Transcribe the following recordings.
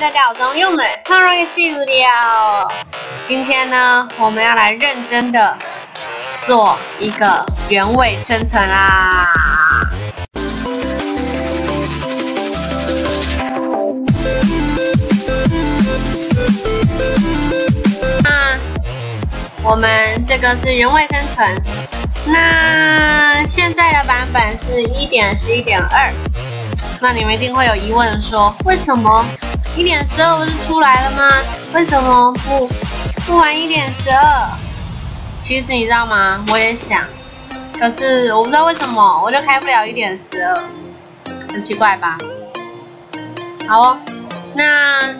在电脑中用的超容易 Studio。今天呢，我们要来认真的做一个原味生成啦。那我们这个是原味生成，那现在的版本是一点十一点二。那你们一定会有疑问，说为什么一点十二不是出来了吗？为什么不不玩一点十二？其实你知道吗？我也想，可是我不知道为什么我就开不了一点十二，很奇怪吧？好哦，那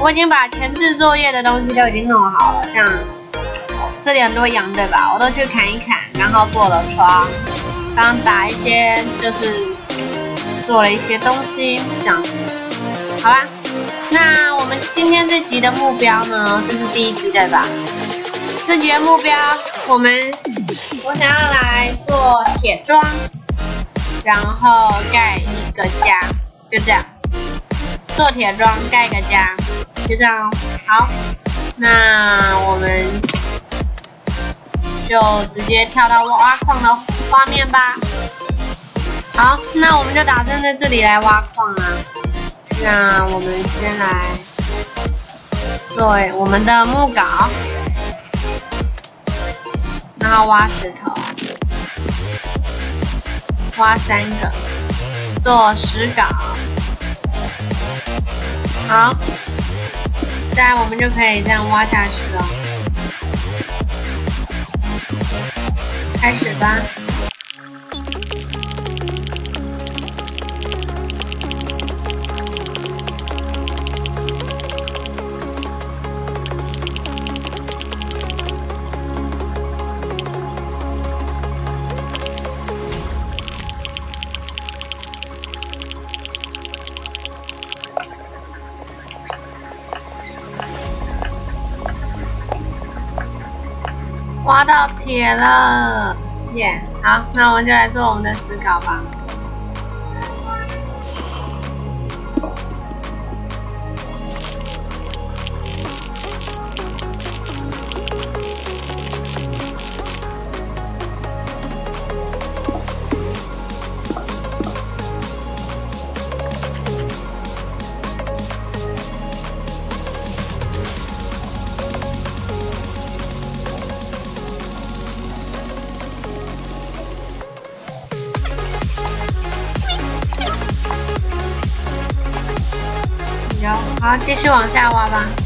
我已经把前置作业的东西都已经弄好了，像这里很多羊对吧？我都去砍一砍，然后做了窗，刚打一些就是。做了一些东西，这样，好吧。那我们今天这集的目标呢？这是第一集对吧？这集的目标，我们我想要来做铁桩，然后盖一个家，就这样。做铁桩盖个家，就这样。好，那我们就直接跳到挖矿的画面吧。好，那我们就打算在这里来挖矿啊。那我们先来做我们的木镐，然后挖石头，挖三个，做石镐。好，再来我们就可以这样挖下去了。开始吧。挖到铁了，耶！好，那我们就来做我们的石膏吧。好，继续往下挖吧。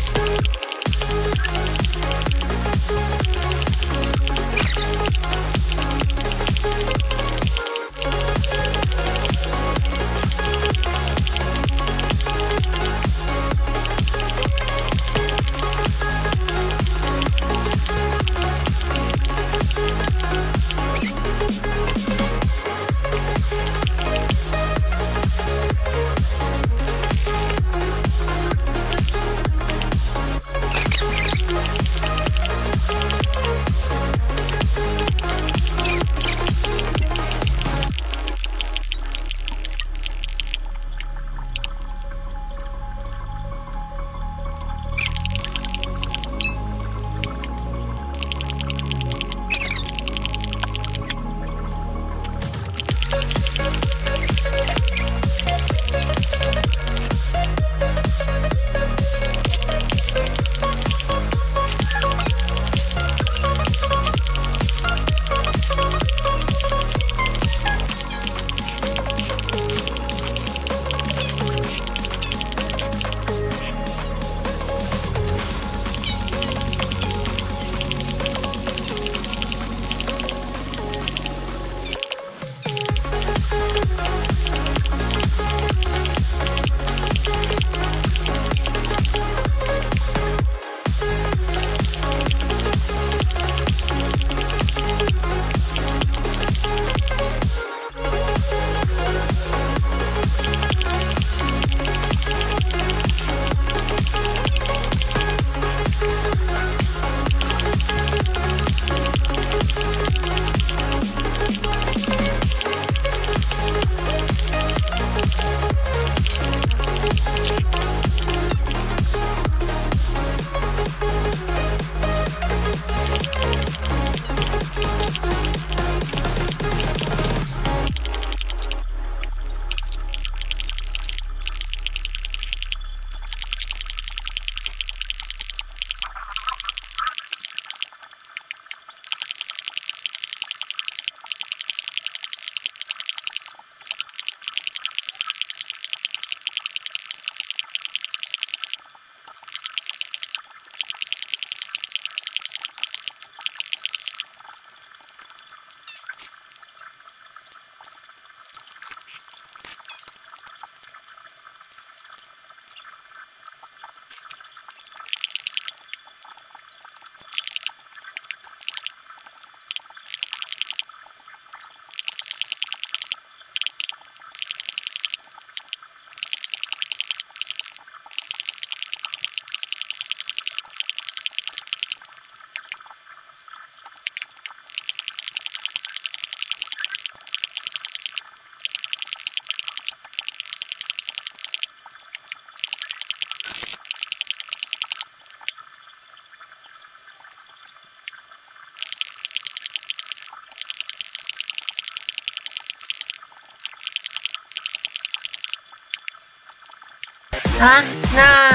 好啦，那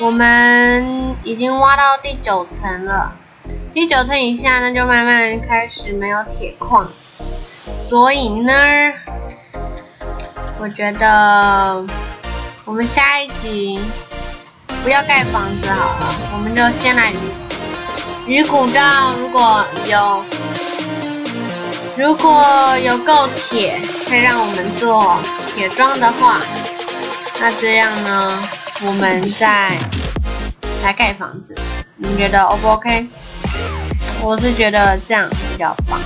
我们已经挖到第九层了。第九层以下呢，就慢慢开始没有铁矿。所以呢，我觉得我们下一集不要盖房子好了，我们就先来鱼鱼骨道，如果有如果有够铁，可以让我们做铁桩的话。那这样呢，我们再来盖房子，你们觉得 O 不 OK？我是觉得这样比较棒。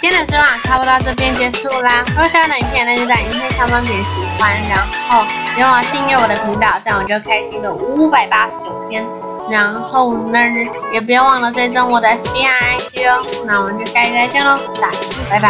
今天的视频差不多到这边结束啦。如果喜欢的影片，那就在影片下方点喜欢，然后别忘了订阅我的频道，这样我就开心的五百八十九天。然后呢，也别忘了追踪我的 f b I IG 哦。那我们就下期再见喽，大家拜拜。